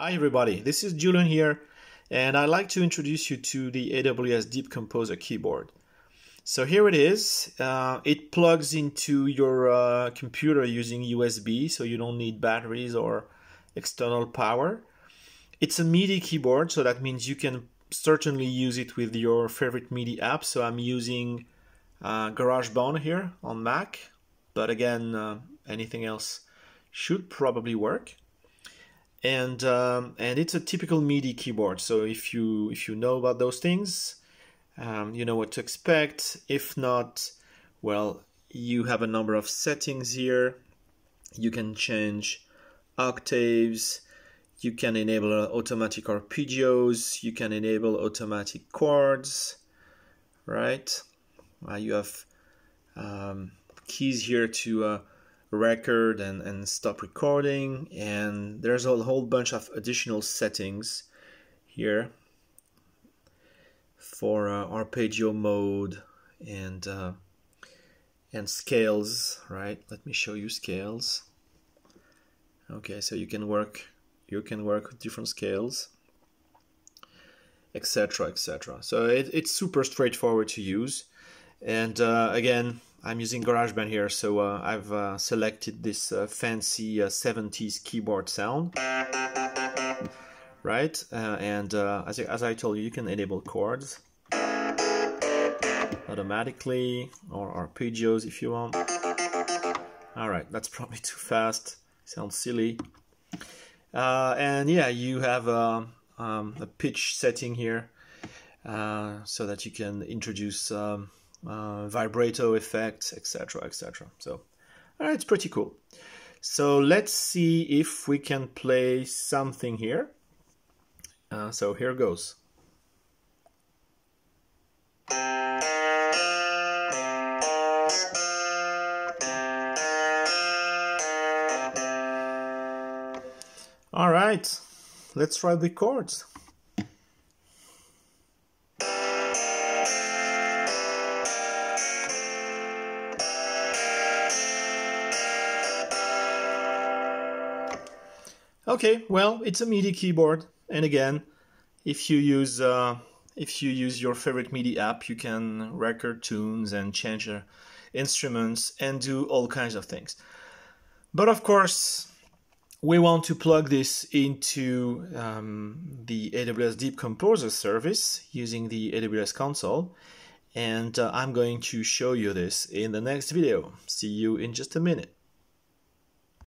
Hi everybody, this is Julien here and I'd like to introduce you to the AWS DeepComposer keyboard. So here it is. Uh, it plugs into your uh, computer using USB so you don't need batteries or external power. It's a MIDI keyboard so that means you can certainly use it with your favorite MIDI app. So I'm using uh, GarageBand here on Mac but again uh, anything else should probably work and um, and it's a typical MIDI keyboard. So if you if you know about those things, um, you know what to expect. If not, well, you have a number of settings here. You can change octaves. You can enable automatic arpeggios. You can enable automatic chords. Right? Uh, you have um, keys here to uh, record and, and stop recording and there's a whole bunch of additional settings here for uh, arpeggio mode and uh, and scales right? Let me show you scales. Okay so you can work you can work with different scales etc etc so it, it's super straightforward to use. And uh, again I'm using GarageBand here, so uh, I've uh, selected this uh, fancy 70s uh, keyboard sound. Right, uh, and as, I, as I told you, you can enable chords automatically or arpeggios if you want. Alright, that's probably too fast, sounds silly. and yeah, you have um, a pitch setting here so that you can introduce um, uh, vibrato effects, etc., etc. So uh, it's pretty cool. So let's see if we can play something here. Uh, so here goes. All right, let's try the chords. Okay, well, it's a MIDI keyboard, and again, if you use uh, if you use your favorite MIDI app, you can record tunes and change uh, instruments and do all kinds of things. But of course, we want to plug this into um, the AWS DeepComposer service using the AWS console. And uh, I'm going to show you this in the next video. See you in just a minute.